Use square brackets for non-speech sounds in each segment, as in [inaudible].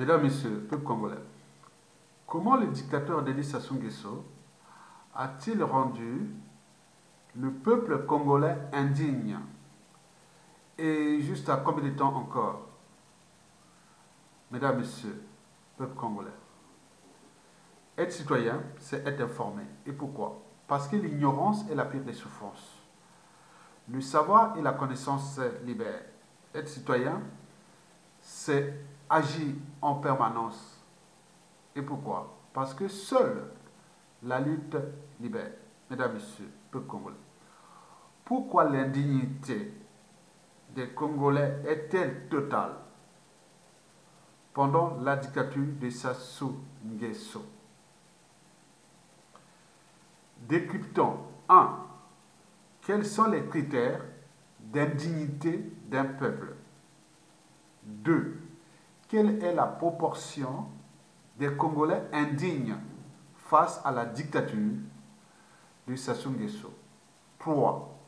Mesdames, Messieurs, peuple congolais, comment le dictateur Denis Sassou Nguesso a-t-il rendu le peuple congolais indigne Et juste à combien de temps encore? Mesdames, Messieurs, peuple congolais, être citoyen, c'est être informé. Et pourquoi? Parce que l'ignorance est la pire des souffrances. Le savoir et la connaissance libèrent. Être citoyen, c'est agit en permanence. Et pourquoi? Parce que seule la lutte libère. Mesdames, Messieurs, peuple congolais. Pourquoi l'indignité des Congolais est-elle totale? Pendant la dictature de Sassou Nguesso Décryptons 1. Quels sont les critères d'indignité d'un peuple? 2 quelle est la proportion des Congolais indignes face à la dictature de Sassou Nguesso? 3.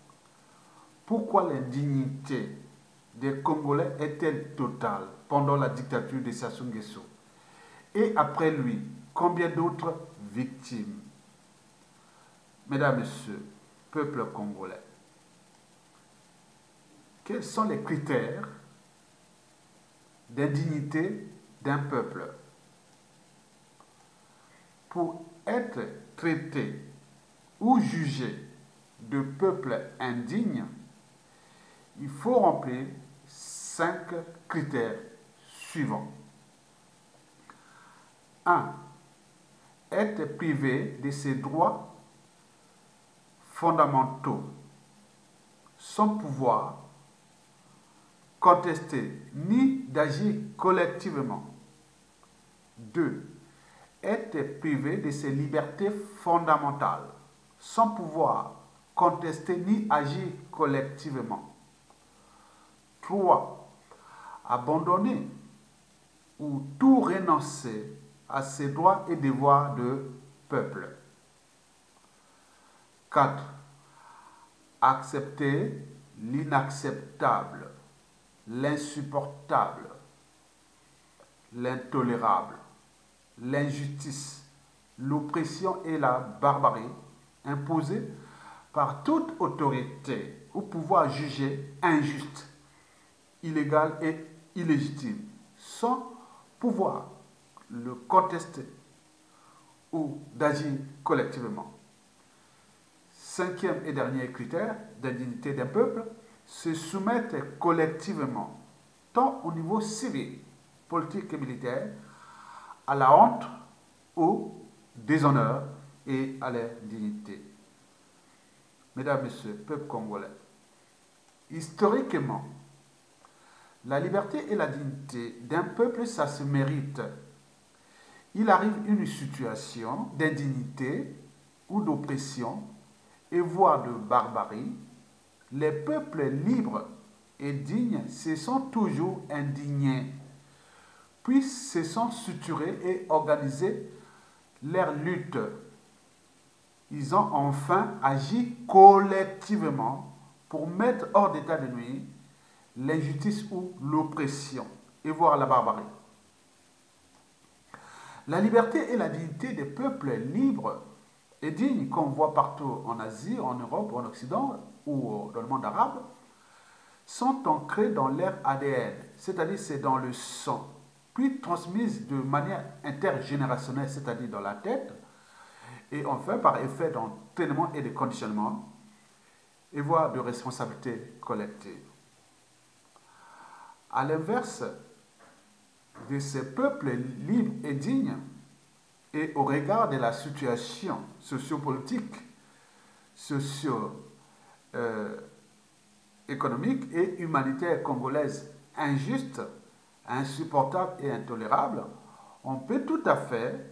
Pourquoi l'indignité des Congolais est-elle totale pendant la dictature de Sassou Nguesso? Et après lui, combien d'autres victimes? Mesdames, Messieurs, peuple congolais, quels sont les critères d'indignité d'un peuple. Pour être traité ou jugé de peuple indigne, il faut remplir cinq critères suivants. 1. Être privé de ses droits fondamentaux, sans pouvoir contester ni d'agir collectivement. 2. Être privé de ses libertés fondamentales, sans pouvoir contester ni agir collectivement. 3. Abandonner ou tout renoncer à ses droits et devoirs de peuple. 4. Accepter l'inacceptable l'insupportable, l'intolérable, l'injustice, l'oppression et la barbarie imposées par toute autorité ou pouvoir jugé injuste, illégal et illégitime, sans pouvoir le contester ou d'agir collectivement. Cinquième et dernier critère d'indignité d'un peuple, se soumettent collectivement, tant au niveau civil, politique et militaire, à la honte, au déshonneur et à l'indignité. Mesdames, Messieurs, peuple congolais, historiquement, la liberté et la dignité d'un peuple, ça se mérite. Il arrive une situation d'indignité ou d'oppression et voire de barbarie les peuples libres et dignes se sont toujours indignés, puis se sont suturés et organisé leur lutte. Ils ont enfin agi collectivement pour mettre hors d'état de nuit l'injustice ou l'oppression et voir la barbarie. La liberté et la dignité des peuples libres et dignes qu'on voit partout en Asie, en Europe, en Occident, ou dans le monde arabe, sont ancrées dans leur ADN, c'est-à-dire c'est dans le sang, puis transmises de manière intergénérationnelle, c'est-à-dire dans la tête, et enfin par effet d'entraînement et de conditionnement, et voire de responsabilité collective. À l'inverse de ces peuples libres et dignes, et au regard de la situation sociopolitique, socio euh, économique et humanitaire congolaise injuste, insupportable et intolérable, on peut tout à fait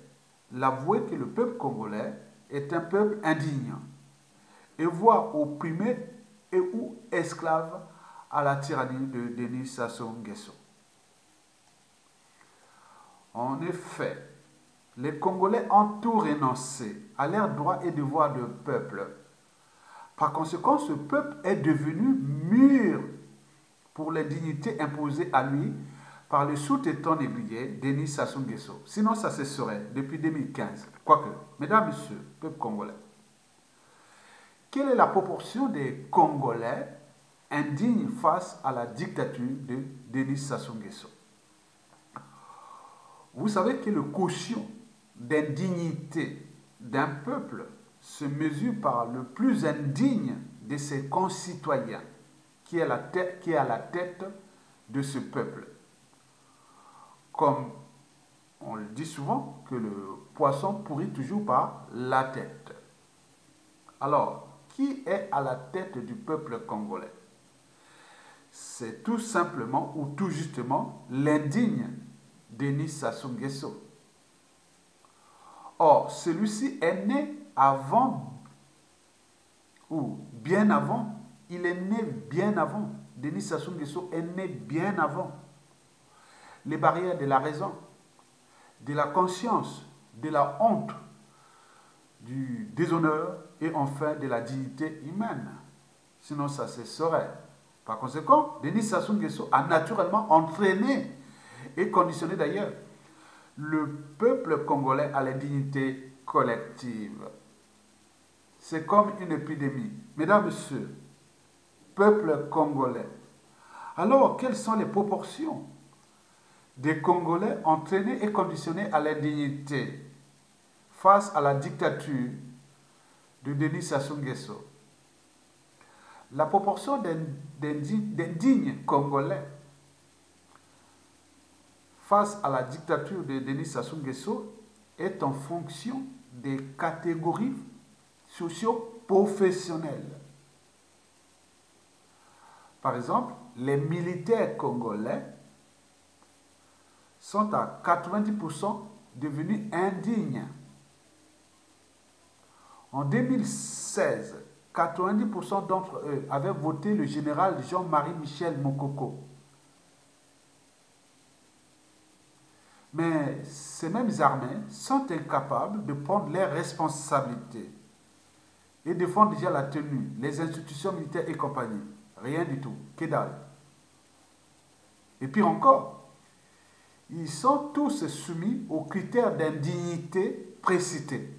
l'avouer que le peuple congolais est un peuple indigne et voire opprimé et ou esclave à la tyrannie de Denis Sassou Nguesso. En effet, les Congolais ont tout renoncé à leurs droits et devoirs de peuple par conséquent, ce peuple est devenu mûr pour les dignités imposées à lui par le sous-téton négrier Denis Sassou Nguesso. Sinon, ça se serait depuis 2015. Quoique, mesdames, messieurs, peuple congolais, quelle est la proportion des Congolais indignes face à la dictature de Denis Sassou Nguesso? Vous savez que le quotient d'indignité d'un peuple se mesure par le plus indigne de ses concitoyens qui est, à la tête de ce peuple. Comme on le dit souvent, que le poisson pourrit toujours par la tête. Alors, qui est à la tête du peuple congolais? C'est tout simplement ou tout justement l'indigne Denis Sassou Nguesso. Or, celui-ci est né avant ou bien avant, il est né bien avant. Denis Sassou Nguesso est né bien avant. Les barrières de la raison, de la conscience, de la honte, du déshonneur et enfin de la dignité humaine. Sinon, ça se saurait. Par conséquent, Denis Sassou Nguesso a naturellement entraîné et conditionné d'ailleurs le peuple congolais à la dignité collective. C'est comme une épidémie. Mesdames, Messieurs, peuple congolais. Alors, quelles sont les proportions des Congolais entraînés et conditionnés à l'indignité face à la dictature de Denis Sassou Nguesso? La proportion d'indignes Congolais face à la dictature de Denis Sassou Nguesso est en fonction des catégories socio-professionnelles. Par exemple, les militaires congolais sont à 90% devenus indignes. En 2016, 90% d'entre eux avaient voté le général Jean-Marie Michel Mokoko. Mais ces mêmes armées sont incapables de prendre leurs responsabilités et défendre déjà la tenue, les institutions militaires et compagnie. Rien du tout. Que dalle. Et pire encore, ils sont tous soumis aux critères d'indignité précités,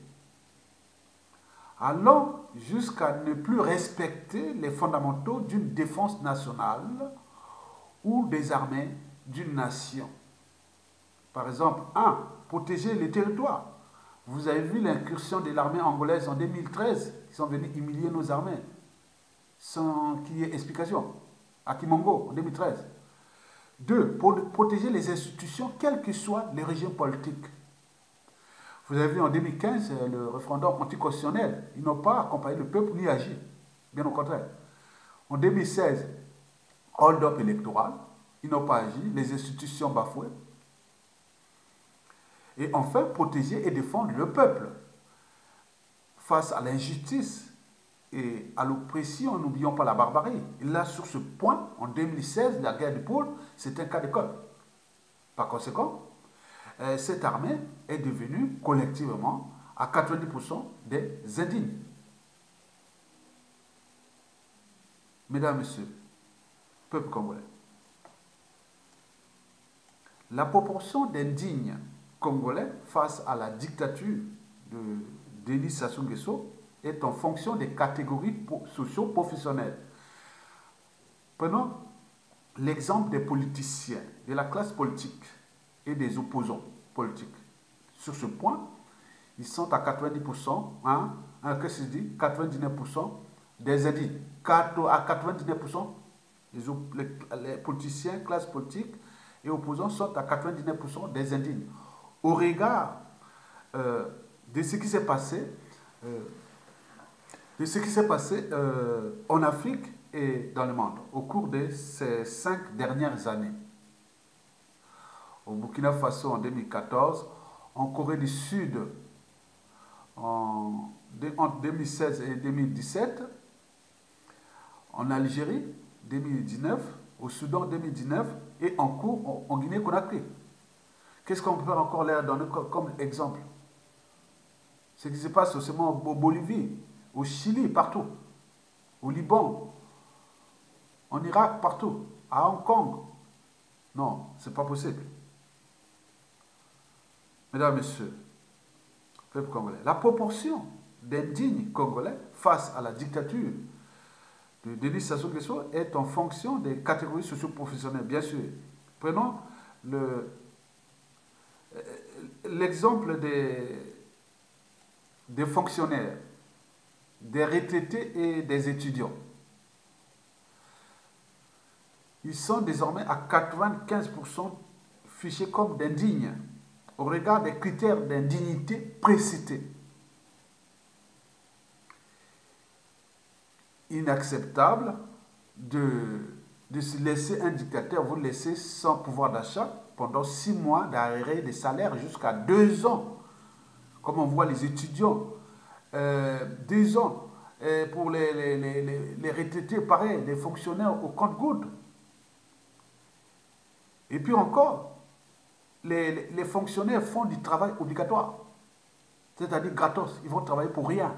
allant jusqu'à ne plus respecter les fondamentaux d'une défense nationale ou des armées d'une nation. Par exemple, 1. Protéger les territoires. Vous avez vu l'incursion de l'armée angolaise en 2013, qui sont venus humilier nos armées sans qu'il y ait explication, à Kimongo en 2013. Deux, pour protéger les institutions, quels que soient les régimes politiques. Vous avez vu en 2015 le référendum anticonstitutionnel. Ils n'ont pas accompagné le peuple ni agi. Bien au contraire. En 2016, hold-up électoral. Ils n'ont pas agi. Les institutions bafouées. Et enfin, protéger et défendre le peuple face à l'injustice et à l'oppression, n'oublions pas la barbarie. Et là, sur ce point, en 2016, la guerre du pôle, c'est un cas d'école. Par conséquent, euh, cette armée est devenue collectivement à 90% des indignes. Mesdames, Messieurs, peuple congolais, la proportion d'indignes congolais face à la dictature de Denis Sassou Nguesso est en fonction des catégories socio-professionnelles. Prenons l'exemple des politiciens, de la classe politique et des opposants politiques. Sur ce point, ils sont à 90%, hein, qu'est-ce que je dis? 99% des indignes. À 99%, les, les, politiciens, classe politique et opposants sont à 99% des indignes. Au regard euh, de ce qui s'est passé, euh, de ce qui s'est passé euh, en Afrique et dans le monde au cours de ces cinq dernières années. Au Burkina Faso en 2014, en Corée du Sud en, entre 2016 et 2017, en Algérie 2019, au Soudan 2019 et en cours en, Guinée-Conakry. Qu'est-ce qu'on peut encore leur donner comme exemple? Ce qui se passe au en Bolivie, au Chili, partout, au Liban, en Irak, partout, à Hong Kong, Non, ce n'est pas possible. Mesdames, Messieurs, peuple congolais, la proportion d'indignes congolais face à la dictature de Denis Sassou Nguesso est en fonction des catégories socio-professionnelles, bien sûr. Prenons le, l'exemple des, des fonctionnaires, des retraités et des étudiants. Ils sont désormais à 95% fichés comme d'indignes au regard des critères d'indignité précités. Inacceptable de, de se laisser un dictateur vous laisser sans pouvoir d'achat pendant six mois d'arrêt des salaires jusqu'à deux ans. Comme on voit les étudiants, euh, deux ans euh, pour les, les, les, les, retraités, pareil, les fonctionnaires au compte-gouttes. Et puis encore, les, les, fonctionnaires font du travail obligatoire, c'est-à-dire gratos, ils vont travailler pour rien.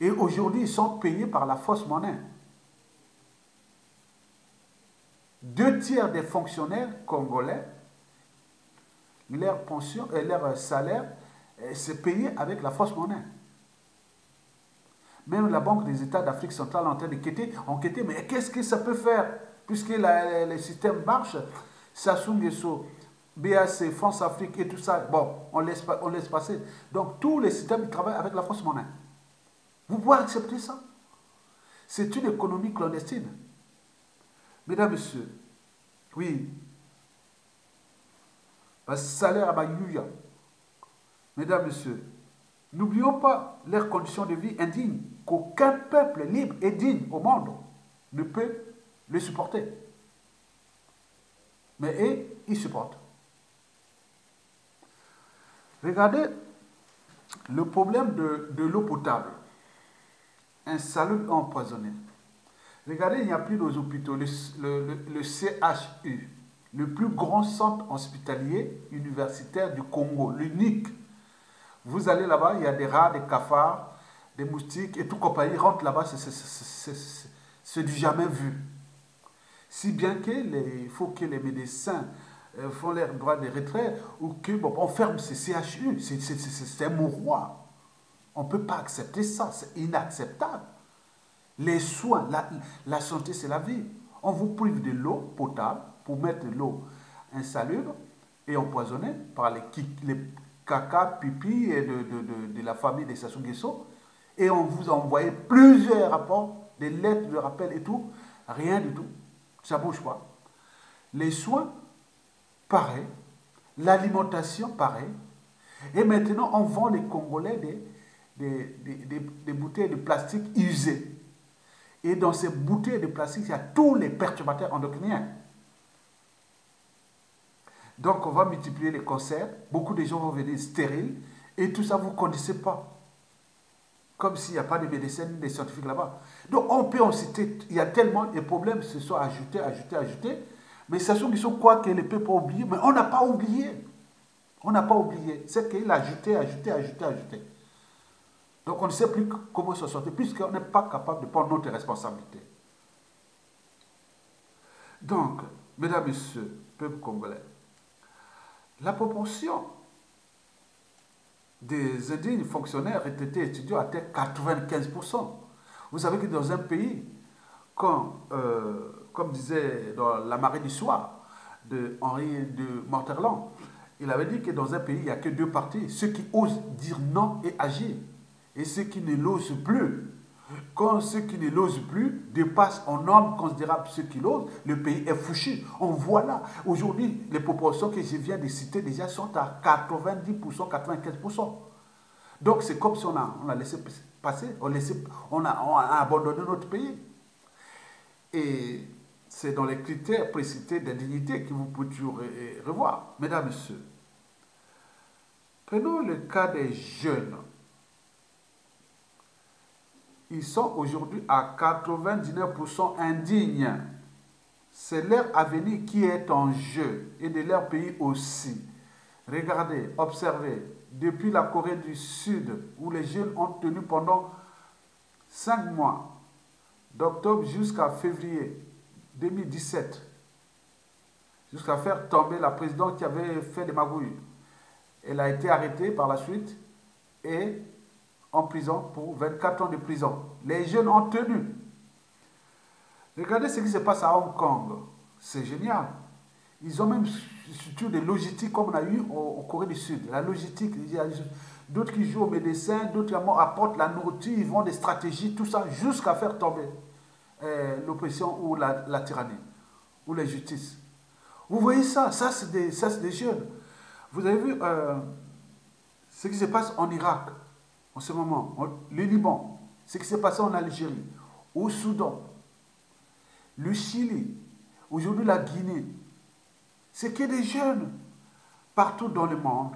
Et aujourd'hui, ils sont payés par la fausse monnaie. Deux tiers des fonctionnaires congolais, leur pension et euh, leur salaire, euh, c'est payé avec la fausse monnaie. Même la Banque des États d'Afrique centrale en train d'enquêter, enquêter, mais qu'est-ce que ça peut faire? Puisque le système marche, Sassou Nguesso, BAC, France Afrique et tout ça, bon, on laisse, passer. Donc tous les systèmes travaillent avec la fausse monnaie. Vous pouvez accepter ça? C'est une économie clandestine. Mesdames, Messieurs, oui, salaire à Yuya. Mesdames, Messieurs, n'oublions pas leurs conditions de vie indignes, qu'aucun peuple libre et digne au monde ne peut les supporter. Mais eux, ils supportent. Regardez le problème de, de l'eau potable. Un salut empoisonné. Regardez, il n'y a plus d'hôpitaux. Le, le, CHU, le plus grand centre hospitalier universitaire du Congo, l'unique. Vous allez là-bas, il y a des rats, des cafards, des moustiques et tout compagnie. Rentre là-bas, c'est du jamais vu. Si bien qu'il faut que les médecins euh, font leur droit de retrait ou que bon, on ferme ces CHU. C'est mouroir. On ne peut pas accepter ça. C'est inacceptable. Les soins, la, santé, c'est la vie. On vous prive de l'eau potable pour mettre l'eau insalubre et empoisonnée par les, les caca, pipi et de, la famille des Sassou. Et on vous a envoyé plusieurs rapports, des lettres de rappel et tout. Rien du tout. Ça bouge pas. Les soins, pareil. L'alimentation, pareil. Et maintenant, on vend les Congolais des, des bouteilles de plastique usées. Et dans ces bouteilles de plastique, il y a tous les perturbateurs endocriniens. Donc, on va multiplier les cancers. Beaucoup de gens vont venir stériles. Et tout ça, vous ne connaissez pas. Comme s'il n'y a pas de médecins, des scientifiques là-bas. Donc, on peut en citer. Il y a tellement de problèmes qui se sont ajoutés, ajoutés, ajoutés. Mais ce sont, sont quoi que le peuple a oublié. Mais on n'a pas oublié. On n'a pas oublié. C'est qu'il a ajouté, ajouté, ajouté, ajouté. Donc on ne sait plus comment se sortir, puisqu'on n'est pas capable de prendre notre responsabilité. Donc, mesdames, messieurs, peuple congolais, la proportion des indignes fonctionnaires retraités étudiants atteint 95%. Vous savez que dans un pays, euh, comme disait dans La marée du soir de Henri de Morterland, il avait dit que dans un pays, il n'y a que deux partis, ceux qui osent dire non et agir et ceux qui ne l'osent plus. Quand ceux qui ne l'osent plus dépassent en nombre considérable ceux qui l'osent, le pays est fouché. On voit là, aujourd'hui, les proportions que je viens de citer déjà sont à 90%, 95%. Donc c'est comme si on a, on a laissé passer, on, laissé, on, a, on a abandonné notre pays. Et c'est dans les critères précités d'indignité que vous pouvez toujours revoir. Mesdames, Messieurs, prenons le cas des jeunes ils sont aujourd'hui à 99% indignes. C'est leur avenir qui est en jeu et de leur pays aussi. Regardez, observez, depuis la Corée du Sud, où les jeunes ont tenu pendant 5 mois, d'octobre jusqu'à février 2017, jusqu'à faire tomber la présidente qui avait fait des magouilles. Elle a été arrêtée par la suite et en prison pour 24 ans de prison. Les jeunes ont tenu. Regardez ce qui se passe à Hong Kong. C'est génial. Ils ont même surtout des logistiques comme on a eu en Corée du Sud. La logistique, il y a d'autres qui jouent au médecin, d'autres qui apportent la nourriture, ils vont des stratégies, tout ça, jusqu'à faire tomber euh, l'oppression ou la, tyrannie, ou l'injustice. Vous voyez ça, ça c'est des, des, jeunes. Vous avez vu euh, ce qui se passe en Irak en ce moment, le Liban, ce qui s'est passé en Algérie, au Soudan, le Chili, aujourd'hui la Guinée. C'est que des jeunes. Partout dans le monde,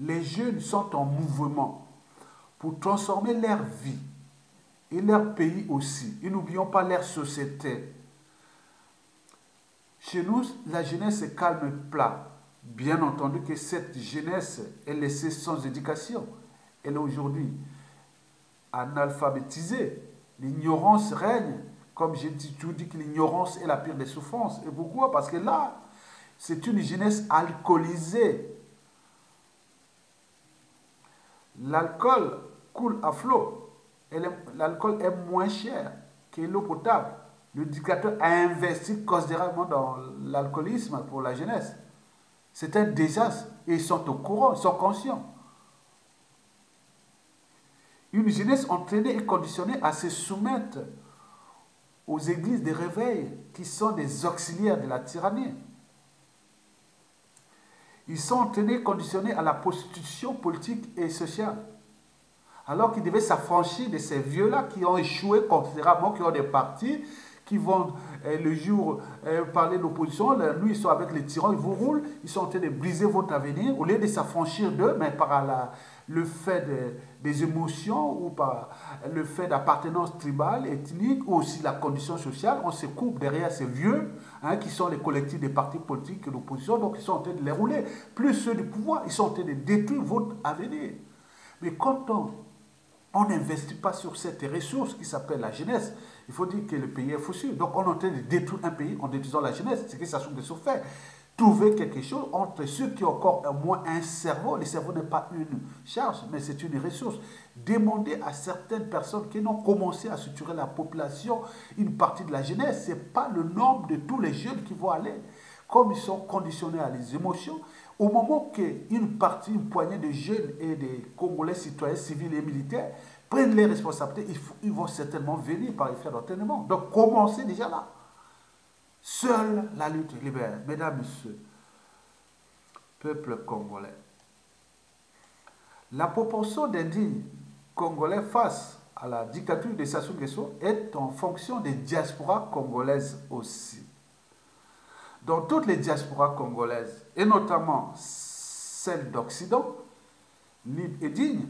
les jeunes sont en mouvement pour transformer leur vie et leur pays aussi. Et n'oublions pas leur société. Chez nous, la jeunesse est calme et plat. Bien entendu que cette jeunesse est laissée sans éducation. Elle est aujourd'hui analphabétisée. L'ignorance règne. Comme j'ai dit, tu dis que l'ignorance est la pire des souffrances. Et pourquoi? Parce que là, c'est une jeunesse alcoolisée. L'alcool coule à flot. L'alcool est moins cher que l'eau potable. Le dictateur a investi considérablement dans l'alcoolisme pour la jeunesse. C'est un désastre et ils sont au courant, ils sont conscients. Une jeunesse entraînée et conditionnée à se soumettre aux églises de réveil qui sont des auxiliaires de la tyrannie. Ils sont entraînés et conditionnés à la prostitution politique et sociale. Alors qu'ils devaient s'affranchir de ces vieux-là qui ont échoué considérablement, qui ont des partis, qui vont euh, le jour euh, parler d'opposition, la ils sont avec les tyrans, ils vous roulent, ils sont en train de briser votre avenir, au lieu de s'affranchir d'eux, mais par la, le fait des émotions ou par le fait d'appartenance tribale, ethnique, ou aussi la condition sociale, on se coupe derrière ces vieux, hein, qui sont les collectifs des partis politiques et l'opposition, donc ils sont en train de les rouler. Plus ceux du pouvoir, ils sont en train de détruire votre avenir. Mais quand on n'investit pas sur cette ressource qui s'appelle la jeunesse. Il faut dire que le pays est foutu. Donc on est en train de détruire un pays en détruisant la jeunesse. C'est que ça de se faire. Trouver quelque chose entre ceux qui ont encore au moins un cerveau. Le cerveau n'est pas une charge, mais c'est une ressource. Demander à certaines personnes qui ont commencé à structurer la population une partie de la jeunesse, ce n'est pas le nombre de tous les jeunes qui vont aller. Comme ils sont conditionnés à les émotions, au moment qu'une partie, une poignée de jeunes et des Congolais citoyens civils et militaires prennent les responsabilités, ils, vont certainement venir par effet d'entraînement. Donc commencez déjà là. Seule la lutte libère. Mesdames, Messieurs, peuple congolais, la proportion d'indignes congolais face à la dictature de Sassou Nguesso est en fonction des diasporas congolaises aussi dans toutes les diasporas congolaises, et notamment celles d'Occident, libres et dignes,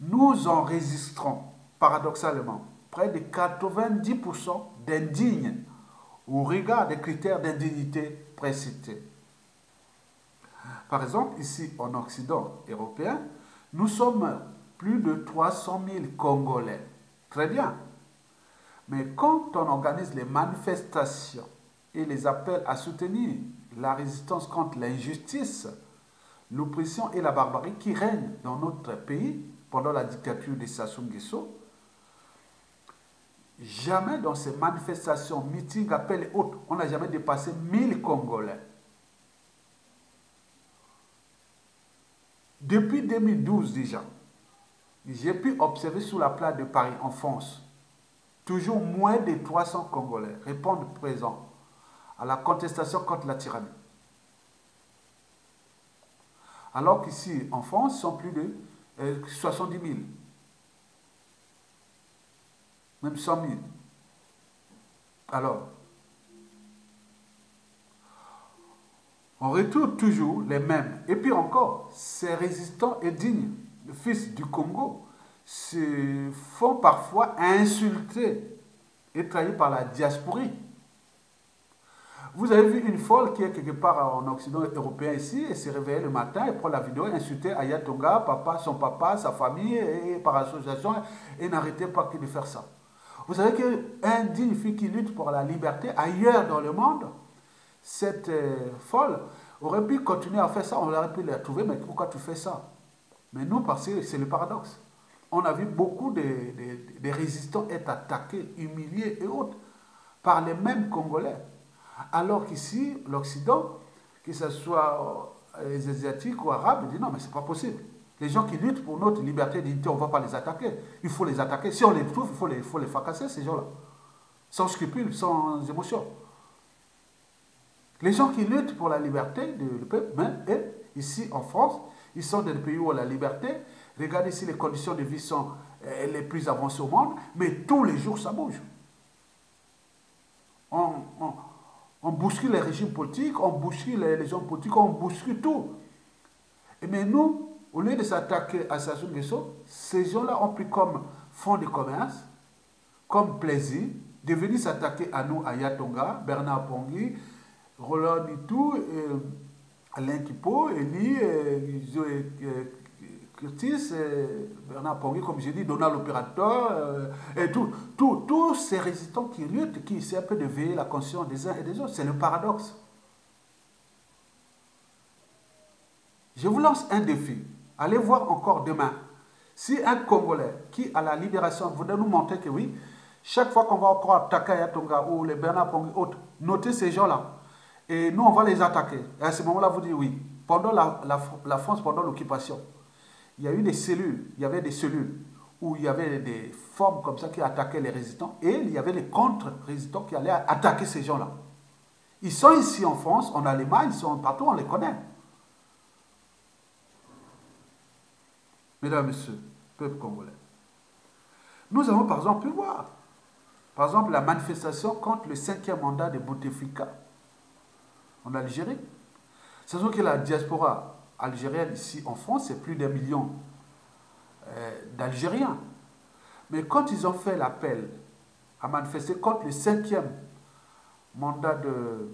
nous enregistrons, paradoxalement, près de 90% d'indignes au regard des critères d'indignité précités. Par exemple, ici en Occident européen, nous sommes plus de 300 000 Congolais. Très bien. Mais quand on organise les manifestations et les appels à soutenir la résistance contre l'injustice, l'oppression et la barbarie qui règnent dans notre pays pendant la dictature de Sassou Nguesso, jamais dans ces manifestations, meetings, appels et autres, on n'a jamais dépassé 1000 Congolais. Depuis 2012 déjà, j'ai pu observer sous la place de Paris, en France, toujours moins de 300 Congolais répondent présents à la contestation contre la tyrannie. Alors qu'ici, en France, sont plus de 70 euh, 000, même 100 000. Alors, on retrouve toujours les mêmes. Et puis encore, ces résistants et dignes, le fils du Congo, se font parfois insulter et trahis par la diasporie. Vous avez vu une folle qui est quelque part en Occident européen ici et s'est réveillée le matin et prend la vidéo et insulter Ayatonga, papa, son papa, sa famille et par association et n'arrêtait pas que de faire ça. Vous savez qu'un digne fille qui lutte pour la liberté ailleurs dans le monde, cette euh, folle, aurait pu continuer à faire ça, on aurait pu la trouver, mais pourquoi tu fais ça? Mais nous, parce que c'est le paradoxe. On a vu beaucoup de, résistants être attaqués, humiliés et autres par les mêmes Congolais. Alors qu'ici, l'Occident, que ce soit euh, les Asiatiques ou Arabes, dit non, mais c'est pas possible. Les gens qui luttent pour notre liberté et dignité, on ne va pas les attaquer. Il faut les attaquer. Si on les trouve, il faut les, faut les fracasser, ces gens-là. Sans scrupules, sans émotion. Les gens qui luttent pour la liberté du peuple, mais ici en France, ils sont dans des pays où la liberté. Regardez si les conditions de vie sont euh, les plus avancées au monde, mais tous les jours ça bouge. On, on, bouscule les régimes politiques, on bouscule les, gens politiques, on bouscule tout. Et mais nous, au lieu de s'attaquer à Sassou Nguesso, ces gens-là ont pris comme fonds de commerce, comme plaisir, de venir s'attaquer à nous, à Yatonga, Bernard Pongui, Roland Nitou, euh, Alain Kipo, Eli, euh, euh, Curtis, Bernard Pongui, comme j'ai dit, Donald l'opérateur, et tout, tout, tous ces résistants qui luttent, qui essaient un peu de veiller la conscience des uns et des autres. C'est le paradoxe. Je vous lance un défi. Allez voir encore demain. Si un Congolais qui, à la libération, voudrait nous montrer que oui, chaque fois qu'on va encore attaquer Yatonga ou les Bernard Pongui, autres, notez ces gens-là. Et nous, on va les attaquer. Et à ce moment-là, vous dites oui. Pendant la, la, France, pendant l'occupation, il y a eu des cellules, il y avait des cellules où il y avait des formes comme ça qui attaquaient les résistants et il y avait les contre-résistants qui allaient attaquer ces gens-là. Ils sont ici en France, en Allemagne, ils sont partout, on les connaît. Mesdames, Messieurs, peuple congolais, nous avons par exemple pu voir, par exemple, la manifestation contre le cinquième mandat de Bouteflika en Algérie. C'est que la diaspora algérienne ici en France, c'est plus d'un million euh, d'Algériens. Mais quand ils ont fait l'appel à manifester contre le cinquième mandat de,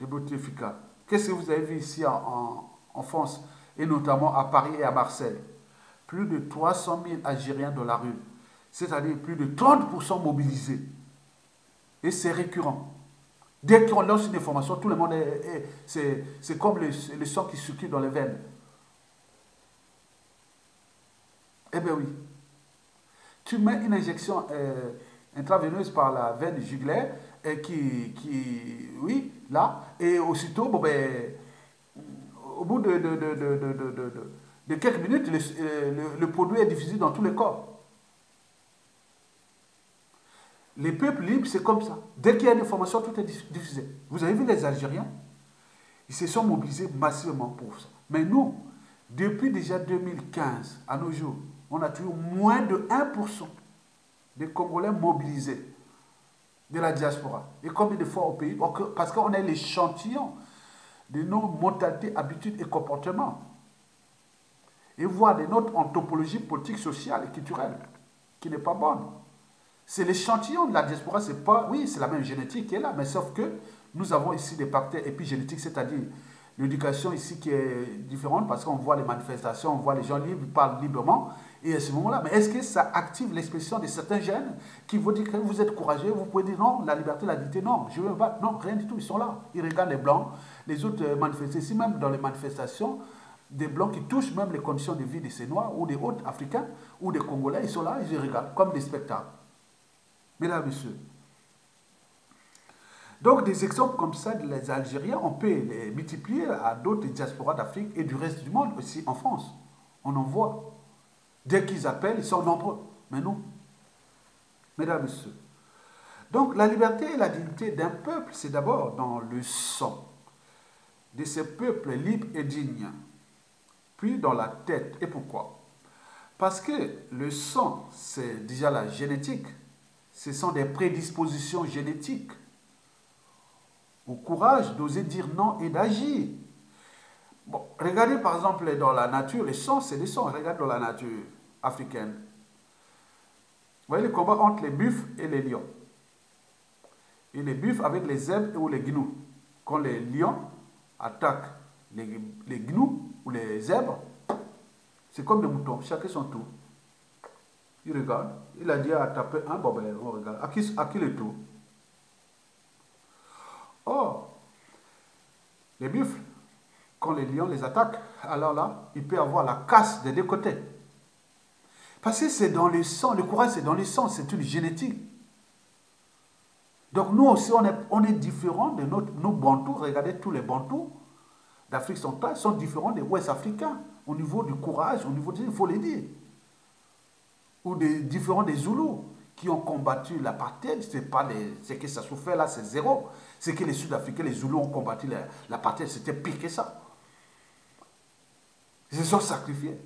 Bouteflika, qu'est-ce que vous avez vu ici en, France, et notamment à Paris et à Marseille? Plus de 300 000 Algériens dans la rue, c'est-à-dire plus de 30% mobilisés. Et c'est récurrent. Dès qu'on lance une information, tout le monde est. c'est comme le, sang qui circule dans les veines. Eh bien oui. Tu mets une injection euh, intraveineuse par la veine jugulaire et qui, qui. Oui, là. Et aussitôt, bon, ben, au bout de, de, quelques minutes, le, euh, le produit est diffusé dans tous les corps. Les peuples libres, c'est comme ça. Dès qu'il y a une information, tout est diffusé. Vous avez vu les Algériens? Ils se sont mobilisés massivement pour ça. Mais nous, depuis déjà 2015 à nos jours, on a toujours moins de 1% des Congolais mobilisés de la diaspora. Et combien de fois au pays? Parce qu'on est l'échantillon de nos mentalités, habitudes et comportements. Et voir de notre anthropologie politique, sociale et culturelle qui n'est pas bonne. C'est l'échantillon de la diaspora, c'est pas, oui, c'est la même génétique qui est là, mais sauf que nous avons ici des facteurs épigénétiques, c'est-à-dire l'éducation ici qui est différente parce qu'on voit les manifestations, on voit les gens libres, parlent librement, et à ce moment-là, mais est-ce que ça active l'expression de certains gènes qui vous disent que vous êtes courageux, vous pouvez dire non, la liberté, la dignité, non, je veux pas, non, rien du tout, ils sont là, ils regardent les blancs, les autres euh, manifestants, ici même dans les manifestations, des blancs qui touchent même les conditions de vie de ces noirs ou des autres africains ou des congolais, ils sont là, ils regardent comme des spectacles. Mesdames, Messieurs. Donc des exemples comme ça des Algériens, on peut les multiplier à d'autres diasporas d'Afrique et du reste du monde aussi en France. On en voit. Dès qu'ils appellent, ils sont nombreux. Mais non. Mesdames, Messieurs. Donc la liberté et la dignité d'un peuple, c'est d'abord dans le sang de ces peuples libres et dignes, puis dans la tête. Et pourquoi? Parce que le sang, c'est déjà la génétique, ce sont des prédispositions génétiques au courage d'oser dire non et d'agir. Bon, regardez par exemple dans la nature, les sons, c'est des sons. Regardez dans la nature africaine. Vous voyez le combat entre les buffles et les lions. Et les buffles avec les zèbres ou les gnous. Quand les lions attaquent les, les gnous les zèbres, c'est comme des moutons, chacun son tour. Il regarde. Il a dit à taper un, bon ben, on regarde. À qui, à qui le tour? Oh, les buffles, quand les lions les attaquent, alors là, il peut avoir la casse des deux côtés. Parce que c'est dans le sang, le courage c'est dans le sang, c'est une génétique. Donc nous aussi, on est, on est différents de notre, nos bantous. Regardez tous les bantous d'Afrique centrale sont différents des Ouest africains au niveau du courage, au niveau du, il faut le dire. Ou des différents des Zoulous qui ont combattu l'apartheid, c'est pas ce que ça souffert là, c'est zéro. C'est que les Sud-Africains, les Zoulous ont combattu l'apartheid, c'était pire que ça. Ils se sont sacrifiés.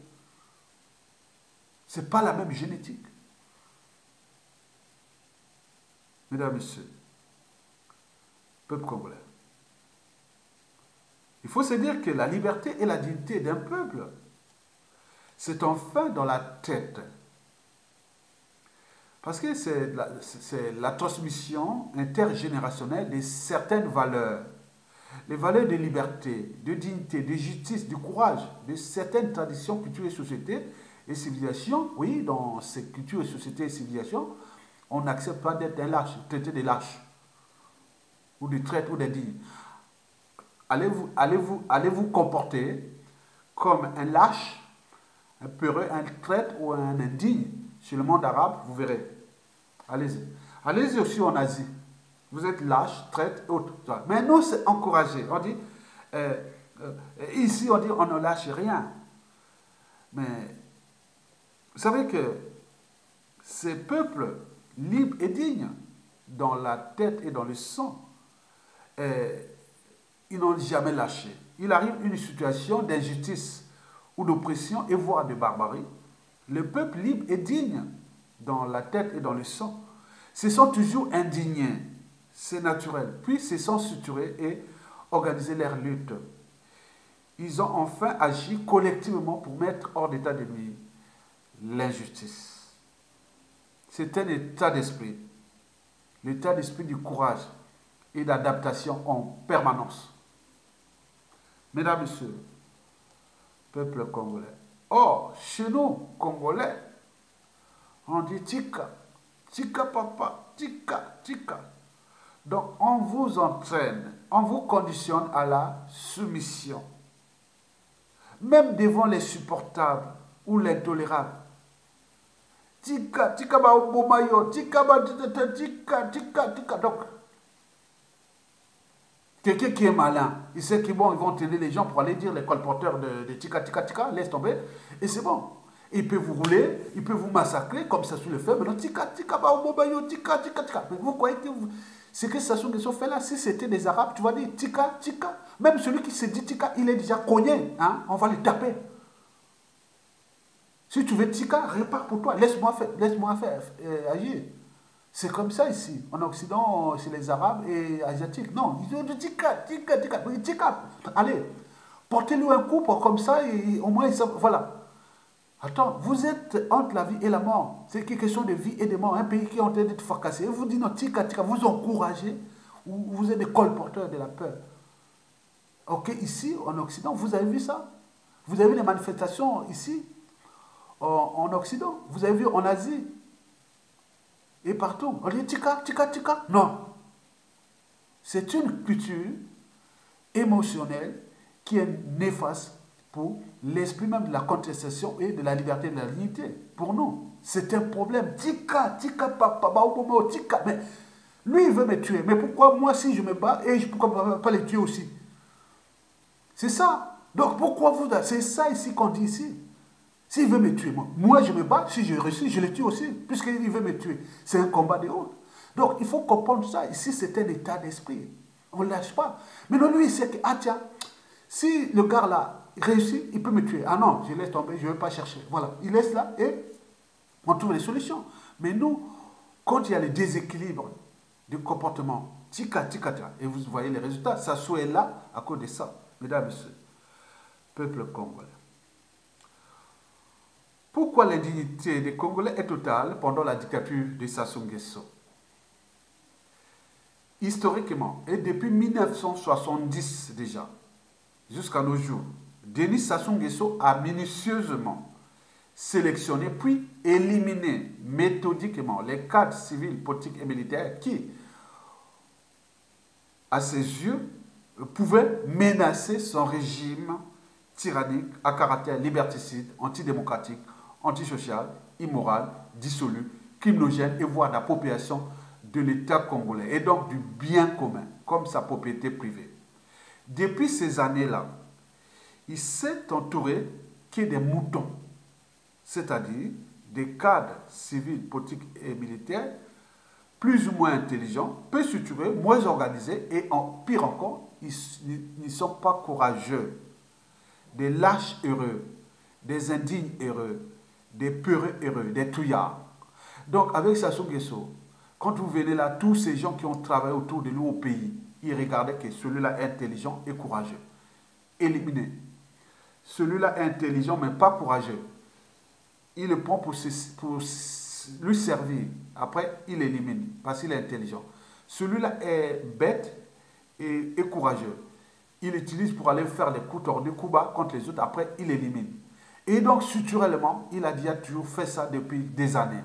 Ce n'est pas la même génétique. Mesdames, Messieurs, peuple congolais, il faut se dire que la liberté et la dignité d'un peuple, c'est enfin dans la tête. Parce que c'est la, transmission intergénérationnelle de certaines valeurs. Les valeurs de liberté, de dignité, de justice, de courage, de certaines traditions, cultures et sociétés et civilisations. Oui, dans ces cultures sociétés et civilisations, on n'accepte pas d'être un lâche, traité de lâche, ou de traître ou d'indigne. Allez-vous allez -vous, allez -vous comporter comme un lâche, un peureux, un traître ou un indigne sur le monde arabe, vous verrez. Allez-y. Allez-y aussi en Asie. Vous êtes lâche, traître, autre. Mais nous, c'est encouragé. On dit, euh, euh, ici, on dit, on ne lâche rien. Mais vous savez que ces peuples libres et dignes, dans la tête et dans le sang, euh, ils n'ont jamais lâché. Il arrive une situation d'injustice ou d'oppression et voire de barbarie. Le peuple libre et digne, dans la tête et dans le sang, se sont toujours indignés. C'est naturel. Puis se sont suturés et organisé leur lutte. Ils ont enfin agi collectivement pour mettre hors d'état de nuit l'injustice. C'est un état d'esprit, l'état d'esprit du courage et d'adaptation en permanence. Mesdames, Messieurs, peuple congolais. Or, chez nous, Congolais, on dit tika, tika papa, tika, tika. Donc, on vous entraîne, on vous conditionne à la soumission. Même devant les supportables ou l'intolérable. Tika, tika ba tika ba tika, tika, tika. Donc, quelqu'un qui est malin, il sait qu'ils vont tenir les gens pour aller dire les colporteurs de, tika, tika, tika, laisse tomber, et c'est bon. Il peut vous rouler, il peut vous massacrer, comme ça sur le fait. Maintenant, tika, tika, ba tika, tika, tika. Mais vous croyez que vous... ce que Sassou Nguesso fait là, si c'était des Arabes, tu vas dire tika, tika. Même celui qui se dit tika, il est déjà cogné. Hein? On va le taper. Si tu veux tika, répare pour toi. Laisse-moi faire, laisse-moi faire euh, agir. C'est comme ça ici. En Occident, chez les Arabes et Asiatiques. Non, ils ont dit tika, tika, tika. Allez, portez-lui un coup pour comme ça et au moins, ça, voilà. Attends, vous êtes entre la vie et la mort. C'est quelque chose de vie et de mort. Un pays qui est en train d'être fracassé. Vous dites non, tika, tika, vous encouragez. Ou vous êtes des colporteurs de la peur. Ok, ici, en Occident, vous avez vu ça? Vous avez vu les manifestations ici? En, Occident, vous avez vu en Asie? Et partout. On dit tika, tika, tika. Non. C'est une culture émotionnelle qui est néfaste pour l'esprit même de la contestation et de la liberté de la dignité. Pour nous, c'est un problème. Tika, tika, papa, tika. Mais lui, il veut me tuer. Mais pourquoi moi, si je me bats, et pourquoi pas les tuer aussi? C'est ça. Donc pourquoi vous... C'est ça ici qu'on dit ici. S'il veut me tuer, moi, je me bats, si je réussis, je le tue aussi, puisqu'il veut me tuer. C'est un combat de haut. Donc il faut comprendre ça. Ici, c'est un état d'esprit. On ne lâche pas. Mais non, lui, il sait que, ah tiens, si le gars là réussit, il peut me tuer. Ah non, je laisse tomber, je ne vais pas chercher. Voilà, il laisse là et on trouve les solutions. Mais nous, quand il y a le déséquilibre du comportement, tika, tika, tika, et vous voyez les résultats, ça soit là à cause de ça. Mesdames messieurs, peuple congolais. Pourquoi l'indignité des Congolais est totale pendant la dictature de Sassou Nguesso? Historiquement, et depuis 1970 déjà, jusqu'à nos jours, Denis Sassou Nguesso a minutieusement sélectionner puis éliminer méthodiquement les cadres civils, politiques et militaires qui, à ses yeux, pouvaient menacer son régime tyrannique à caractère liberticide, antidémocratique, antisocial, immoral, dissolu, criminogène et voire d'appropriation de l'État congolais et donc du bien commun comme sa propriété privée. Depuis ces années-là, il s'est entouré que des moutons, c'est-à-dire des cadres civils, politiques et militaires plus ou moins intelligents, peu structurés, moins organisés et en pire encore, ils ne sont pas courageux. Des lâches heureux, des indignes heureux, des peureux heureux, des touillards. Donc avec Sassou Nguesso, quand vous venez là, tous ces gens qui ont travaillé autour de nous au pays, ils regardaient que celui-là est intelligent et courageux. Éliminé. Celui-là est intelligent mais pas courageux. Il le prend pour, pour lui servir. Après, il élimine parce qu'il est intelligent. Celui-là est bête et, courageux. Il utilise pour aller faire des coups tordus, coups bas contre les autres. Après, il élimine. Et donc, structurellement, il a déjà toujours fait ça depuis des années.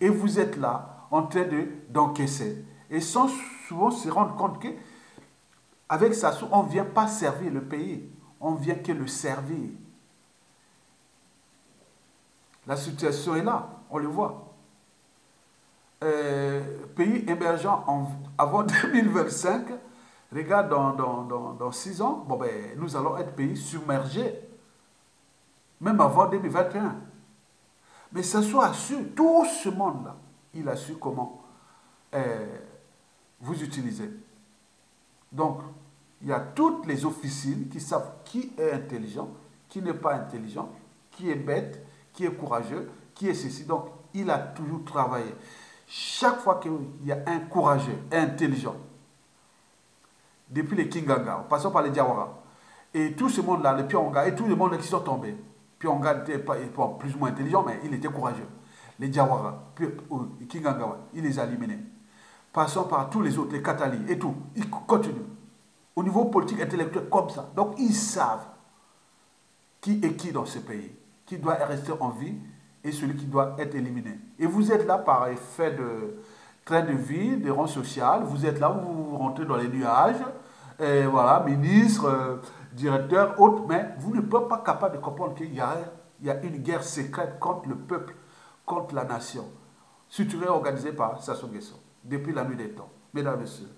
Et vous êtes là en train d'encaisser. et sans souvent se rendre compte que avec on ne vient pas servir le pays, on vient que le servir. La situation est là, on le voit. Euh, pays émergent avant [laughs] 2025, regarde dans, dans, dans, six ans, bon ben, nous allons être pays submergés, même avant 2021. Mais ça soit su, tout ce monde-là, il a su comment euh, vous utiliser. Donc, il y a toutes les officines qui savent qui est intelligent, qui n'est pas intelligent, qui est bête, qui est courageux, qui est ceci. Donc, il a toujours travaillé. Chaque fois qu'il y a un courageux, intelligent, depuis les Kinganga, passant par les Diawara, et tout ce monde-là, les Pionga, et tout le monde qui sont tombés, Pionga n'était pas, plus ou moins intelligent, mais il était courageux. Les Diawara, Kinganga, il les a éliminés. Passant par tous les autres, les Katali et tout, il continue. Au niveau politique, intellectuel, comme ça. Donc, ils savent qui est qui dans ce pays, qui doit rester en vie et celui qui doit être éliminé. Et vous êtes là par effet de train de vie, de rang social, vous êtes là, vous rentrez dans les nuages, et voilà, ministre, euh, directeur, autre, mais vous ne pouvez pas capable de comprendre qu'il y a, une guerre secrète contre le peuple, contre la nation, structurée organisée par Sassou Nguesso, depuis la nuit des temps. Mesdames et Messieurs,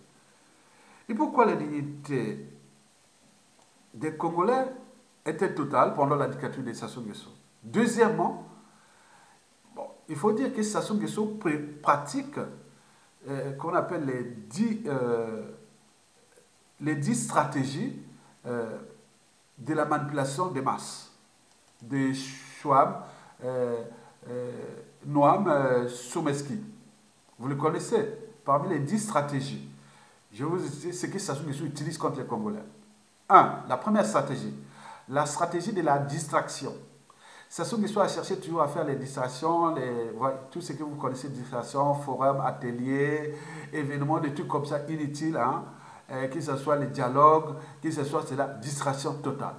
et pourquoi la dignité des Congolais était totale pendant la dictature de Sassou Nguesso? Deuxièmement, bon, il faut dire que Sassou Nguesso pratique euh, qu'on appelle les dix, euh, les dix stratégies euh, de la manipulation des masses, de Schwab, Noam Someski. Vous le connaissez, parmi les dix stratégies. Je vous dire ce que Sassou Nguesso utilise contre les Congolais. Un, la première stratégie, la stratégie de la distraction. Sassou Nguesso a cherché toujours à faire les distractions, les, tout ce que vous connaissez, distractions, forums, ateliers, événements, des trucs comme ça inutiles, hein, euh, que ce soit les dialogues, que ce soit la distraction totale.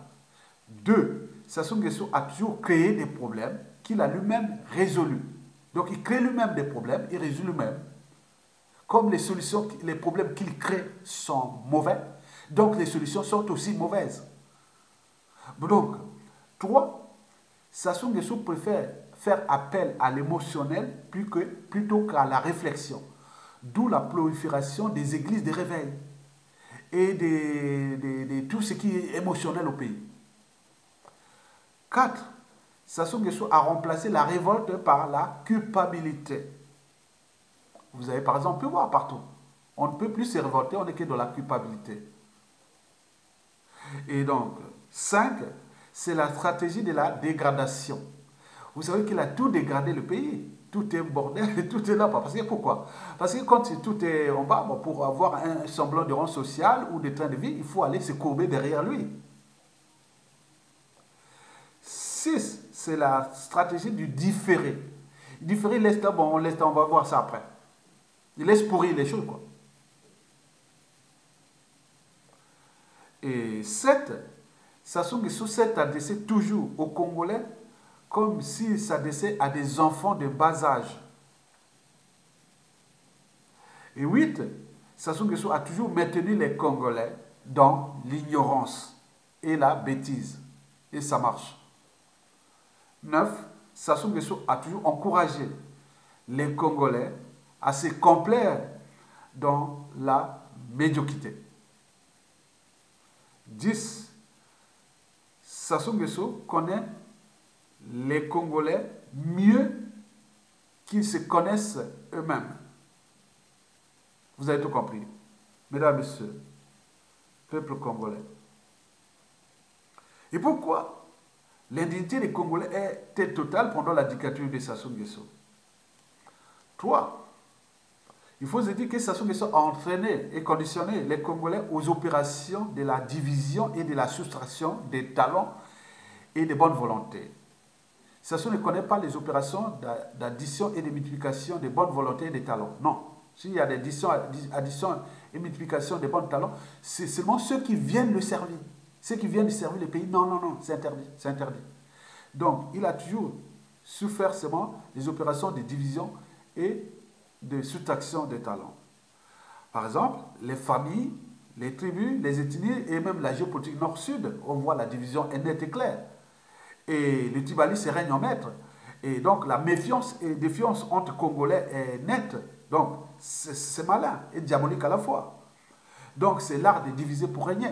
Deux, Sassou Nguesso a toujours créé des problèmes qu'il a lui-même résolus. Donc il crée lui-même des problèmes, il résout lui-même. Comme les solutions, les problèmes qu'il crée sont mauvais, donc les solutions sont aussi mauvaises. Donc, trois, Sassou Nguesso préfère faire appel à l'émotionnel plutôt qu'à la réflexion. D'où la prolifération des églises de réveil et de, tout ce qui est émotionnel au pays. 4. Sassou Nguesso a remplacé la révolte par la culpabilité. Vous avez par exemple pu voir partout. On ne peut plus se révolter, on est que dans la culpabilité. Et donc, 5, c'est la stratégie de la dégradation. Vous savez qu'il a tout dégradé le pays. Tout est bordel, tout est là. Parce que pourquoi? Parce que quand tout est en bas, pour avoir un semblant de rang social ou de train de vie, il faut aller se courber derrière lui. 6, c'est la stratégie du différé. Différé, laisse bon, on laisse on va voir ça après. Il laisse pourrir les choses, quoi. Et 7, Sassou Nguesso s'est adressé toujours aux Congolais comme s'il s'adressait à des enfants de bas âge. Et 8, Sassou Nguesso a toujours maintenu les Congolais dans l'ignorance et la bêtise. Et ça marche. 9. Sassou Nguesso a toujours encouragé les Congolais à se complaire dans la médiocrité. 10. Sassou Nguesso connaît les Congolais mieux qu'ils se connaissent eux-mêmes. Vous avez tout compris. Mesdames Messieurs, peuple congolais. Et pourquoi l'indignité des Congolais est totale pendant la dictature de Sassou Nguesso? 3. Il faut se dire que Sassou Nguesso a entraîné et conditionné les Congolais aux opérations de la division et de la soustraction des talents et des bonnes volontés. Sassou ne connaît pas les opérations d'addition et de multiplication des bonnes volontés et des talents. Non. S'il y a des additions, et multiplication des bons talents, c'est seulement ceux qui viennent le servir. Ceux qui viennent servir le pays, non, non, non, c'est interdit. C'est interdit. Donc, il a toujours souffert seulement des opérations de division et de soustraction des talents. Par exemple, les familles, les tribus, les ethnies et même la géopolitique nord-sud, on voit la division est nette et claire. Et le Tibali règne en maître. Et donc la méfiance et défiance entre Congolais est nette. Donc c'est malin et diabolique à la fois. Donc c'est l'art de diviser pour régner.